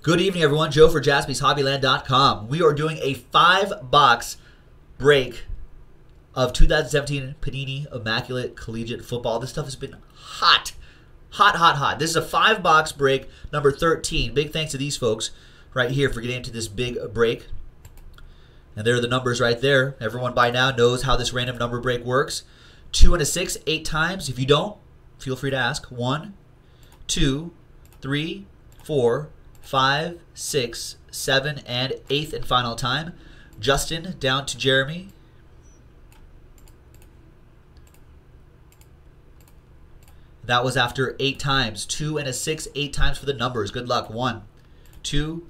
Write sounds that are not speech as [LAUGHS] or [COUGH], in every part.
Good evening, everyone. Joe for jaspyshobbyland.com. We are doing a five box break of 2017 Panini Immaculate Collegiate Football. This stuff has been hot. Hot, hot, hot. This is a five box break, number 13. Big thanks to these folks right here for getting into this big break. And there are the numbers right there. Everyone by now knows how this random number break works. Two and a six, eight times. If you don't, feel free to ask. One, two, three, four, five, six, seven, and eighth and final time. Justin down to Jeremy. That was after eight times. Two and a six, eight times for the numbers. Good luck. One, two,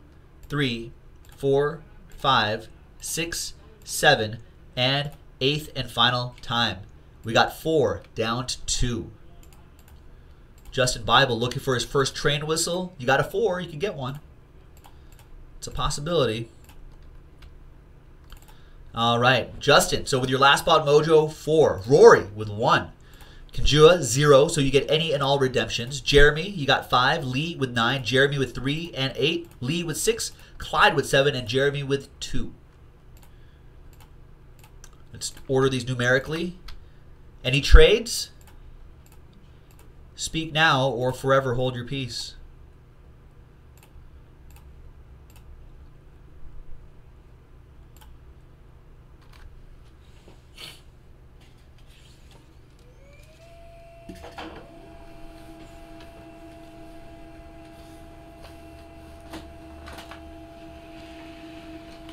three, four, five, six, seven, and eighth and final time. We got four down to two. Justin Bible looking for his first train whistle. You got a four, you can get one. It's a possibility. All right, Justin. So with your last spot mojo, four. Rory with one. Kanjua, zero, so you get any and all redemptions. Jeremy, you got five. Lee with nine. Jeremy with three and eight. Lee with six. Clyde with seven. And Jeremy with two. Let's order these numerically. Any trades? Speak now or forever hold your peace.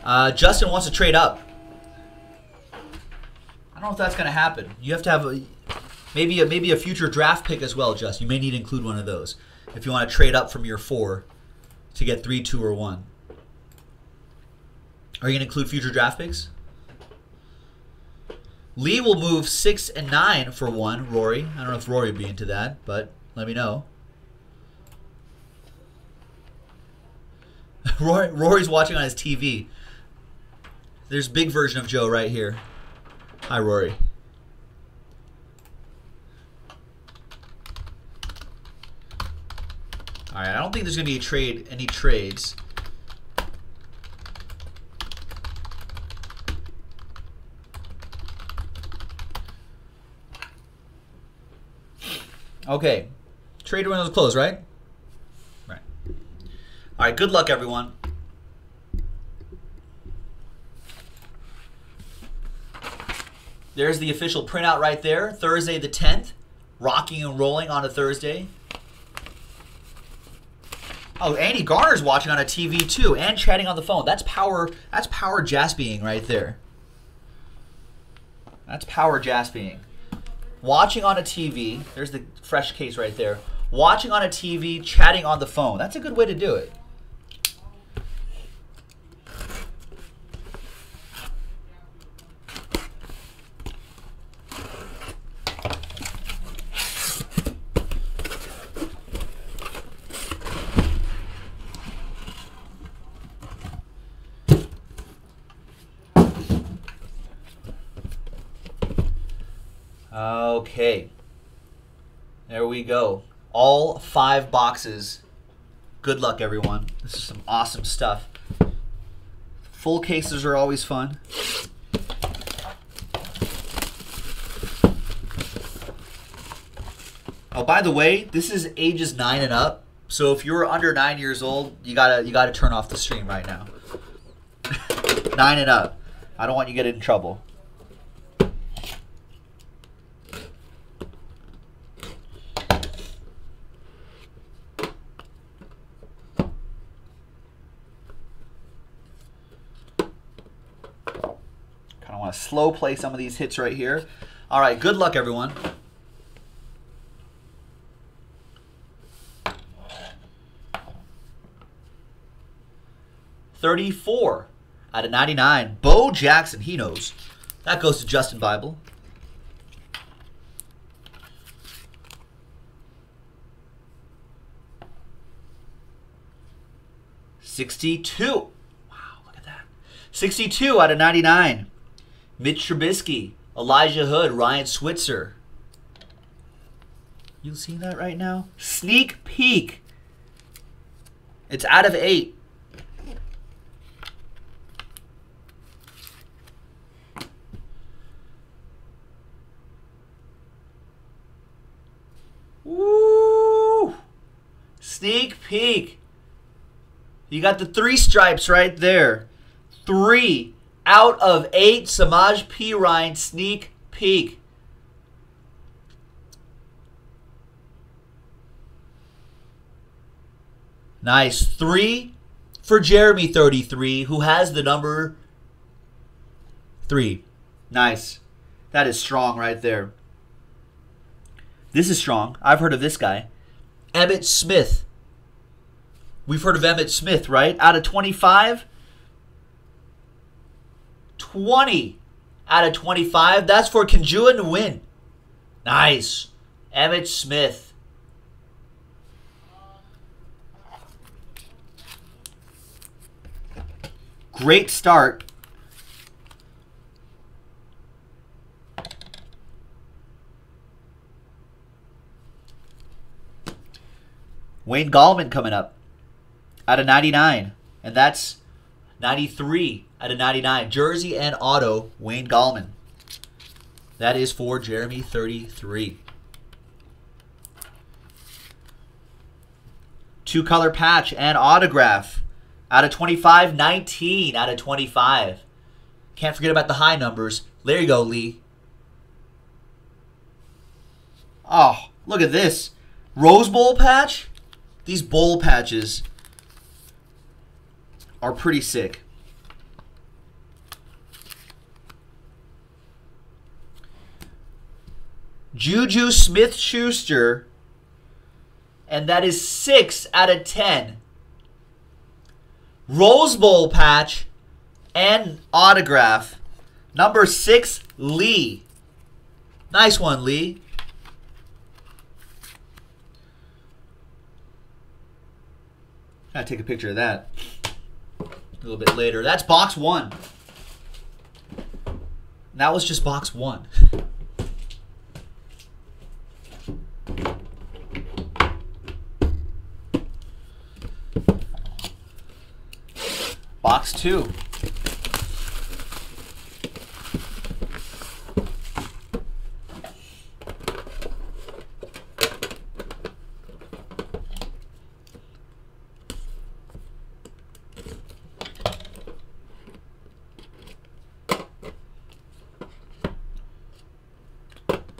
Uh, Justin wants to trade up. I don't know if that's going to happen. You have to have a, maybe a, maybe a future draft pick as well, Just. You may need to include one of those if you want to trade up from your four to get three, two, or one. Are you going to include future draft picks? Lee will move six and nine for one. Rory, I don't know if Rory would be into that, but let me know. [LAUGHS] Rory, Rory's watching on his TV. There's big version of Joe right here. Hi, Rory. All right, I don't think there's gonna be a trade, any trades. Okay, trade window's closed, right? Right. All right. Good luck, everyone. There's the official printout right there. Thursday the 10th. Rocking and rolling on a Thursday. Oh, Andy Garner's watching on a TV too and chatting on the phone. That's power that's power jaspying right there. That's power jaspying. Watching on a TV, there's the fresh case right there. Watching on a TV, chatting on the phone. That's a good way to do it. Okay. There we go. All five boxes. Good luck, everyone. This is some awesome stuff. Full cases are always fun. Oh, by the way, this is ages nine and up. So if you're under nine years old, you gotta you gotta turn off the stream right now. [LAUGHS] nine and up. I don't want you to get in trouble. Kind of want to slow play some of these hits right here. All right, good luck, everyone. Thirty-four out of ninety-nine. Bo Jackson, he knows. That goes to Justin Bible. Sixty-two. Wow, look at that. Sixty-two out of ninety-nine. Mitch Trubisky, Elijah Hood, Ryan Switzer. You see that right now? Sneak peek. It's out of eight. Woo! Sneak peek. You got the three stripes right there. Three out of eight Samaje Perine sneak peek. Nice. Three for Jeremy 33, who has the number three. Nice. That is strong right there. This is strong. I've heard of this guy. Emmitt Smith. We've heard of Emmitt Smith, right? Out of 25, 20 out of 25. That's for Kanjua win. Nice. Emmitt Smith. Great start. Wayne Gallman coming up out of 99. And that's 93 out of 99. Jersey and auto, Wayne Gallman. That is for Jeremy 33. Two color patch and autograph. Out of 25, 19 out of 25. Can't forget about the high numbers. There you go, Lee. Oh, look at this. Rose Bowl patch? These bowl patches are pretty sick. Juju Smith Schuster, and that is 6 out of 10. Rose Bowl patch and autograph. Number 6, Lee. Nice one, Lee. Gotta take a picture of that a little bit later. That's box one. That was just box one. Box two.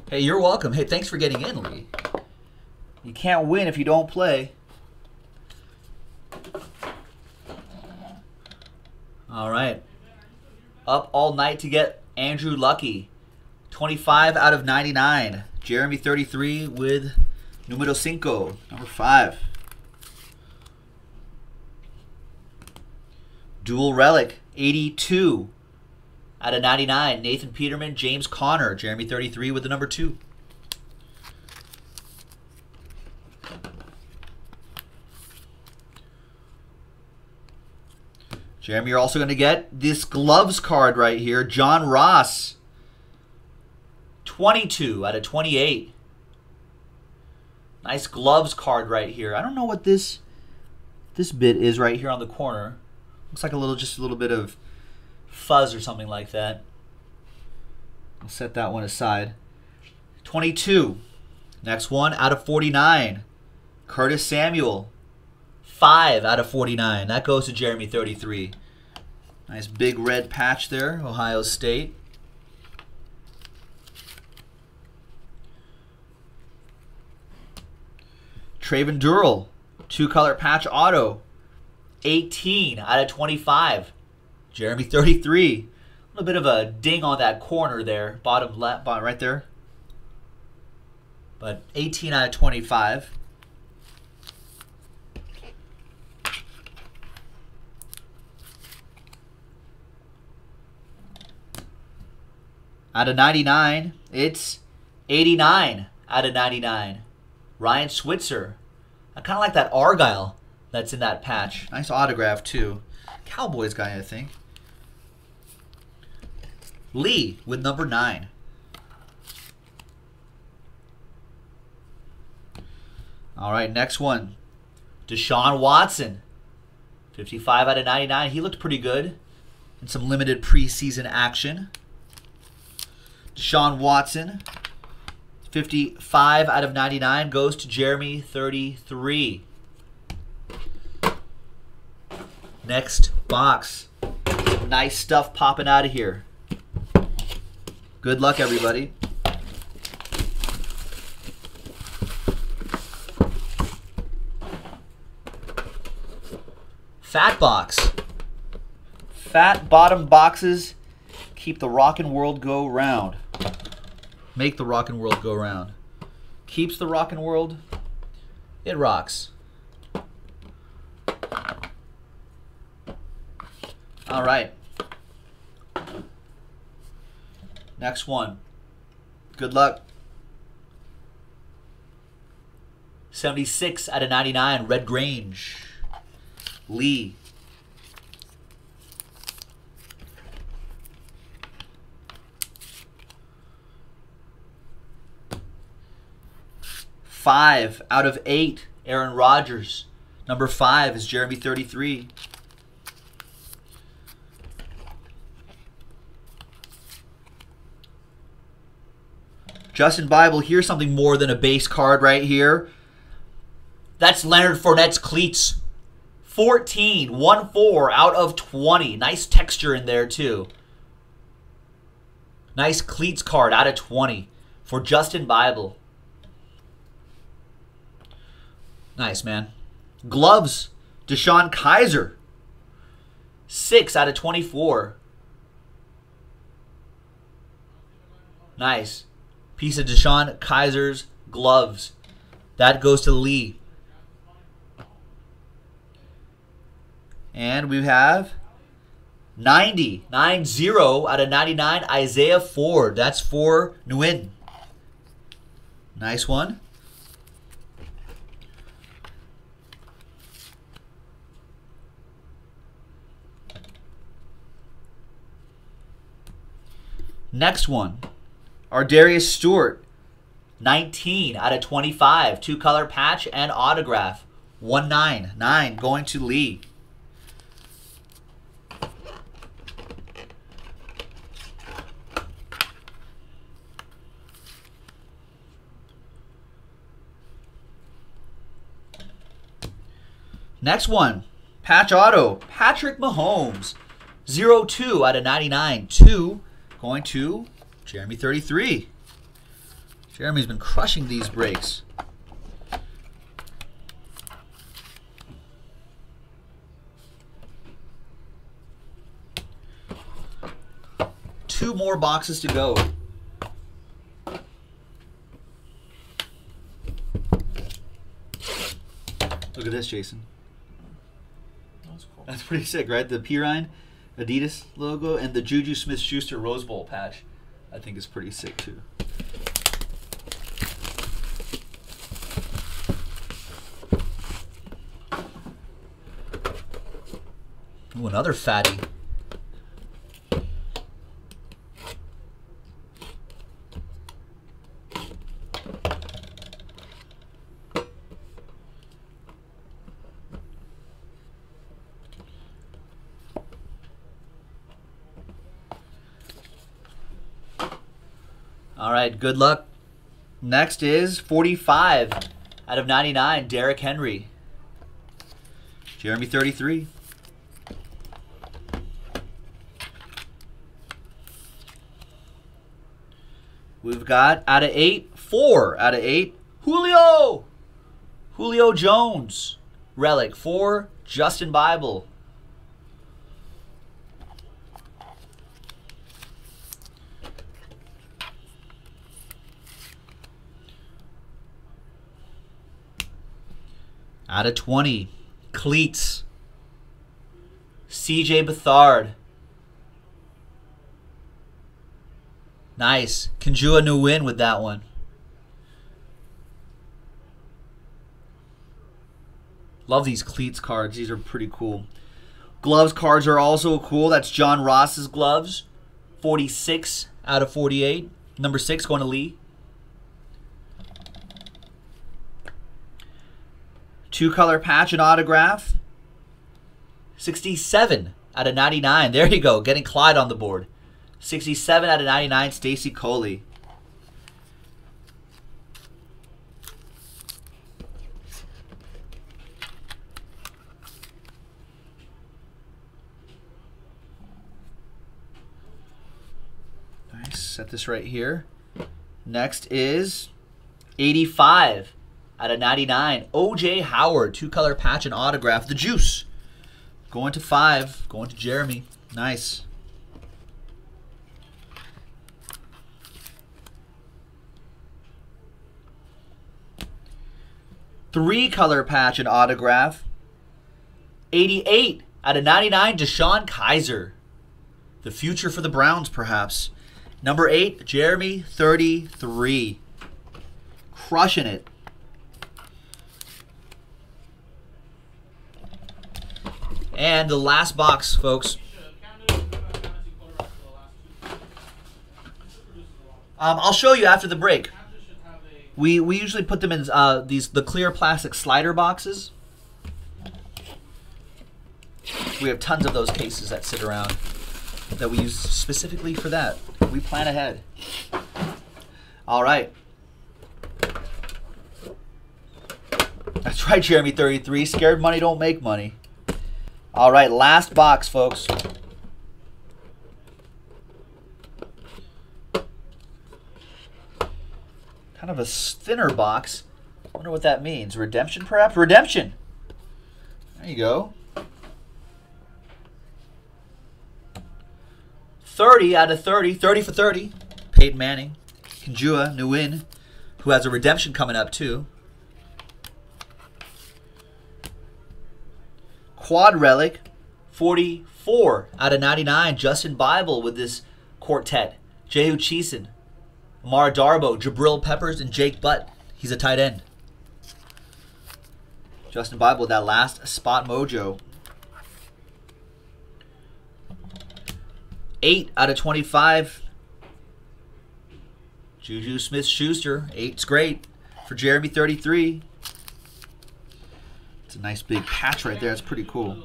Hey, you're welcome. Hey, thanks for getting in, Lee. You can't win if you don't play. All right. Up all night to get Andrew Lucky. 25 out of 99. Jeremy 33 with numero cinco, number 5. Dual Relic, 82 out of 99, Nathan Peterman, James Conner, Jeremy 33 with the number 2. Jeremy, you're also going to get this gloves card right here. John Ross. 22 out of 28. Nice gloves card right here. I don't know what this this bit is right here on the corner. Looks like a little, just a little bit of fuzz or something like that. I'll set that one aside. 22. Next one out of 49. Curtis Samuel. 5 out of 49. That goes to Jeremy 33. Nice big red patch there, Ohio State. Travin Dural, two color patch auto, 18 out of 25. Jeremy 33. A little bit of a ding on that corner there, bottom left, bottom right there. But 18 out of 25. Out of 99, it's 89 out of 99. Ryan Switzer. I kind of like that Argyle that's in that patch. Nice autograph, too. Cowboys guy, I think. Lee with number nine. All right, next one. Deshaun Watson. 55 out of 99. He looked pretty good in some limited preseason action. Deshaun Watson, 55 out of 99 goes to Jeremy 33. Next box. Nice stuff popping out of here. Good luck, everybody. Fat box. Fat bottom boxes keep the rockin' world go round. Make the rockin' world go round. Keeps the rockin' world. It rocks. All right. Next one. Good luck. 76 out of 99, Red Grange. Lee. Five out of eight, Aaron Rodgers. Number five is Jeremy 33. Justin Bible, here's something more than a base card right here. That's Leonard Fournette's cleats. 14, 1 4 out of 20. Nice texture in there, too. Nice cleats card out of 20 for Justin Bible. Nice, man. Gloves, DeShone Kizer. 6 out of 24. Nice. Piece of DeShone Kizer's gloves. That goes to Lee. And we have 90, 9 0 out of 99, Isaiah Ford. That's for Nguyen. Nice one. Next one. Darius Stewart, 19 out of 25. Two color patch and autograph. 199 going to Lee. Next one, patch auto, Patrick Mahomes, 0-2 out of 99. Two going to Jeremy 33. Jeremy's been crushing these breaks. Two more boxes to go. Look at this, Jason. That's cool. That's pretty sick, right? The Perine Adidas logo and the Juju Smith-Schuster Rose Bowl patch. I think is pretty sick too. Ooh, another fatty. All right, good luck. Next is 45 out of 99, Derrick Henry. Jeremy 33. We've got out of 8, 4 out of 8, Julio. Julio Jones. Relic 4, Justin Bible. Out of 20, Cleats. CJ Beathard. Nice. Kanjua new win with that one. Love these cleats cards. These are pretty cool. Gloves cards are also cool. That's John Ross's gloves. 46 out of 48. Number 6 going to Lee. Two color patch and autograph. 67 out of 99. There you go. Getting Clyde on the board. 67 out of 99, Stacy Coley. Nice. Set this right here. Next is 85 out of 99. OJ Howard, two color patch and autograph. The Juice. Going to five. Going to Jeremy. Nice. Three color patch and autograph. 88 out of 99. DeShone Kizer. The future for the Browns, perhaps. Number eight, Jeremy, 33. Crushing it. And the last box, folks. Um, I'll show you after the break. We we usually put them in uh, these the clear plastic slider boxes. We have tons of those cases that sit around that we use specifically for that. We plan ahead. All right. That's right, Jeremy 33. Scared money don't make money. All right, last box, folks. Kind of a thinner box. Wonder what that means. Redemption, perhaps? Redemption! There you go. 30 out of 30. 30 for 30. Peyton Manning. Kenzua, Nguyen, who has a redemption coming up, too. Quad Relic, 44 out of 99. Justin Bible with this quartet. Jehu Chesson, Amara Darboh, Jabril Peppers, and Jake Butt. He's a tight end. Justin Bible with that last spot mojo. 8 out of 25. Juju Smith Schuster. Eight's great for Jeremy 33. A nice big patch right there. It's pretty cool.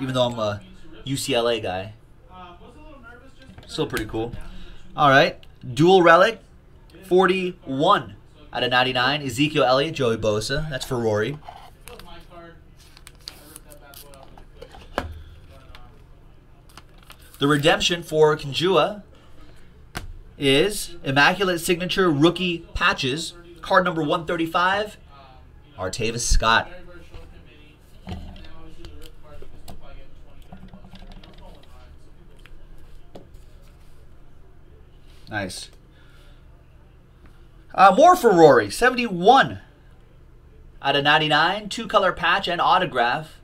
Even though I'm a UCLA guy. Still pretty cool. All right. Dual relic. 41 out of 99. Ezekiel Elliott, Joey Bosa. That's for Rory. The redemption for Kanjua is Immaculate Signature Rookie Patches. Card number 135, Artavis Scott. Nice. Uh, more for Rory. 71 out of 99. Two color patch and autograph.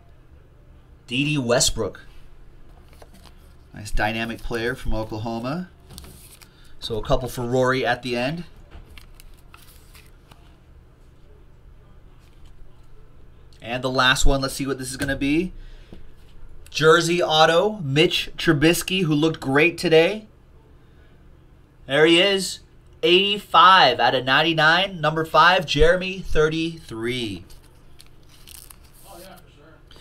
Dede Westbrook. Nice dynamic player from Oklahoma. So a couple for Rory at the end. And the last one, let's see what this is going to be. Jersey Auto, Mitch Trubisky, who looked great today. There he is. 85 out of 99. Number 5, Jeremy 33. Oh, yeah, sure.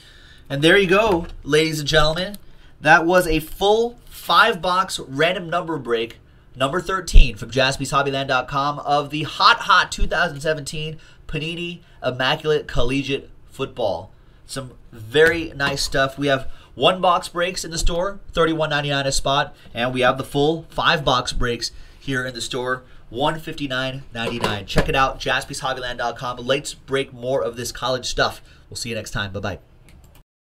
And there you go, ladies and gentlemen. That was a full five box random number break, number 13 from jaspyshobbyland.com of the hot, hot 2017 Panini Immaculate Collegiate Football. Some very nice stuff. We have one box breaks in the store, $31.99 a spot, and we have the full five box breaks here in the store. $159.99. Check it out, jaspyshobbyland.com. Let's break more of this college stuff. We'll see you next time. Bye bye.